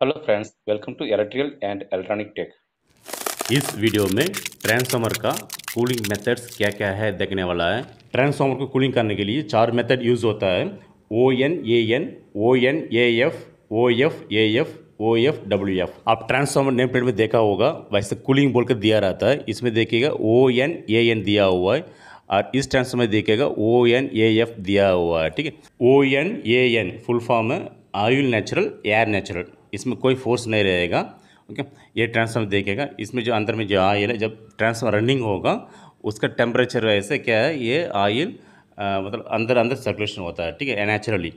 Hello friends welcome to electrical and Electronic tech इस video में transformer का cooling methods क्या क्या है देखने वाला है। ट्रांसफार्मर को कूलिंग करने के लिए चार मेथड यूज़ होता है। O N A N O N A F O F A F O F W F आप ट्रांसफार्मर नेम प्लेट में देखा होगा, वैसे कूलिंग बोल कर दिया रहता है। इसमें देखिएगा ओ एन ए एन दिया हुआ है और इस ट्रांसफार्मर में देखिएगा ओ एन ए एफ़ दिया हुआ है, ठीक है? O N A N full form है ऑयल नेचुरल एयर नेचुरल इसमें कोई फोर्स नहीं रहेगा ओके ये ट्रांसफार्मर देखेगा इसमें जो अंदर में जो ऑयल है, जब ट्रांसफार्मर रनिंग होगा, उसका टेम्परेचर ऐसे क्या है, ये ऑयल मतलब अंदर अंदर सर्कुलेशन होता है, ठीक है नेचुरली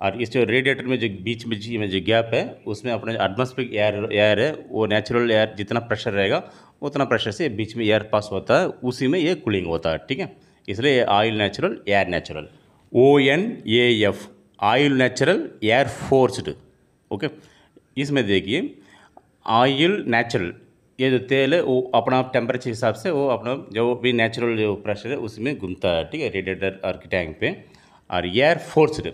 और इस जो रेडिएटर में जो बीच में जी में जो गैप है, उसमें अपने एटमॉस्फेरिक एयर एयर है, वो नेचुरल एयर जितना प्रेशर रहेगा, उतना प्रेशर से बीच में एयर पास होता है, उसी में ये कूलिंग होता है, ठीक है? इसलिए oil natural air natural O N A F oil natural air forced okay इसमें देखिए ऑयल नेचुरल ये जो तेल है, वो अपना टेम्परेचर हिसाब से वो अपना जो भी नेचुरल जो प्रेशर है, उसमें घूमता है, ठीक है रेडिएटर और टैंक पे। और एयर फोर्स्ड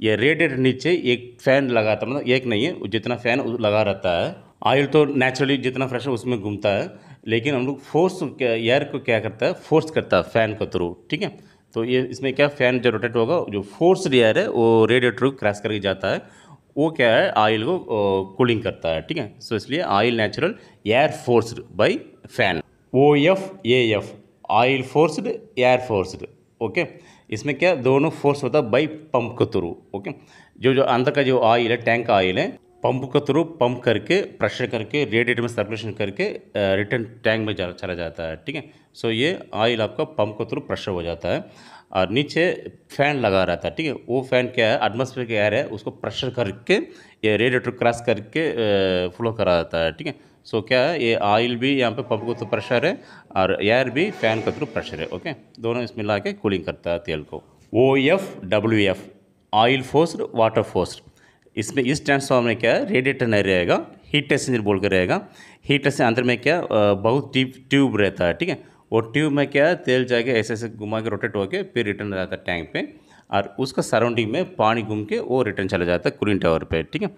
ये रेडिएटर नीचे एक फ़ैन लगाता मतलब एक नहीं है जितना फ़ैन लगा रहता है ऑयल तो नेचुरली जितना प्रेशर उसमें घूमता है, लेकिन हम लोग फोर्स एयर को क्या करता है फोर्स करता है फ़ैन के थ्रू ठीक है। तो ये इसमें क्या फ़ैन जो रोटेट होगा, जो फोर्स एयर है, वो रेडिएटर को क्रैश करके जाता है। वो क्या है? ऑयल को कूलिंग करता है, ठीक है? सो इसलिए oil natural air forced by fan O F A F oil forced air forced okay इसमें क्या? दोनों फोर्स होता है बाई पंप के थ्रू ओके जो जो अंदर का जो ऑयल है टैंक ऑयल है पंप के थ्रू पंप करके प्रेशर करके रेडिएटर में सर्कुलेशन करके रिटर्न टैंक में चला जाता है, ठीक है? सो ये ऑयल आपका पंप के थ्रू प्रेशर हो जाता है। और नीचे फ़ैन लगा रहता है ठीक है? वो फ़ैन क्या है? एटमोसफेयर के एयर है? उसको प्रेशर करके, ये रेडिएटर क्रॉस करके फ्लो करा जाता है, ठीक है? सो क्या है? ये ऑयल भी यहाँ पे पंप को तो प्रेशर है और एयर भी फ़ैन के थ्रू प्रेशर है ओके दोनों इसमें ला के कूलिंग करता है तेल को। O F W F oil forced water forced इसमें इस ट्रांसफॉर्मर में क्या है? रेडिएटर नहीं रहेगा हीट एक्सचेंजर बोल कर रहेगा। हीट एक्सचेंजर अंदर में क्या बहुत ट्यूब ट्यूब रहता है, ठीक है? वो ट्यूब में क्या है, तेल जाके ऐसे ऐसे घुमा के रोटेट होके फिर रिटर्न आ जाता है टैंक पे और उसका सराउंडिंग में पानी घूम के वो रिटर्न चला जाता है कूलिंग टावर पे, ठीक है?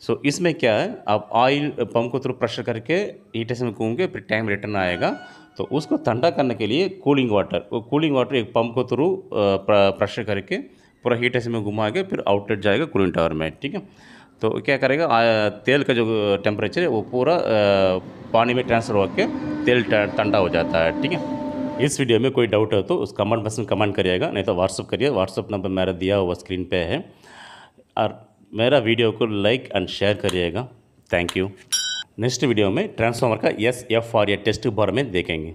सो इसमें क्या है आप ऑयल पंप को थ्रू प्रेशर करके हीटर से घूम के फिर टैंक रिटर्न आएगा। तो उसको ठंडा करने के लिए कूलिंग वाटर वो कूलिंग वाटर एक पंप को थ्रू प्रेशर करके पूरा हीटर से घुमा के फिर आउटलेट जाएगा कूलिंग टावर में, ठीक है? तो क्या करेगा तेल का जो टेम्परेचर है वो पूरा पानी में ट्रांसफ़र होकर तेल ठंडा हो जाता है, ठीक है? इस वीडियो में कोई डाउट है तो उस कमेंट बॉक्स में कमेंट करिएगा, नहीं तो व्हाट्सअप करिए। व्हाट्सअप नंबर मेरा दिया हुआ स्क्रीन पे है। और मेरा वीडियो को लाइक एंड शेयर करिएगा। थैंक यू नेक्स्ट वीडियो में ट्रांसफार्मर का एस एफ़ आर या टेस्ट बार में देखेंगे।